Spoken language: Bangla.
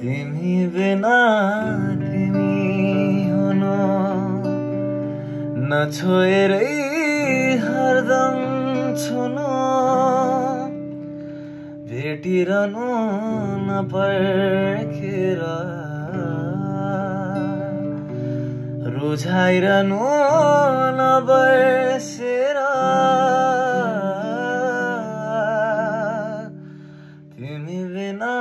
তিমিবে না তিমি হন। না ছোয়ের হরদম ছুন। বেটি রানো না পড়া রুঝাইরানো না বয়সেরা তুমি বিনা